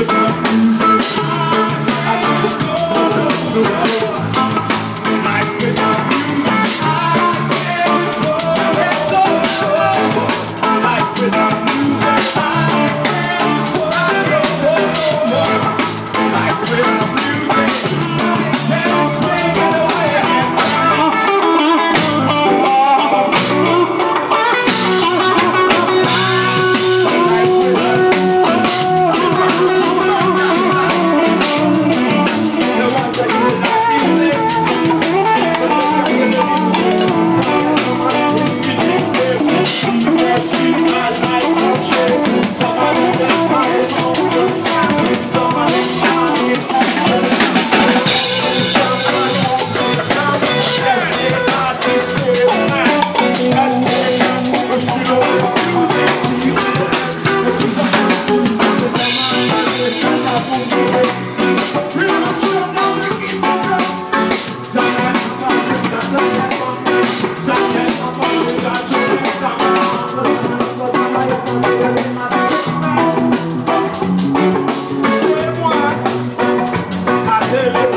Music, Você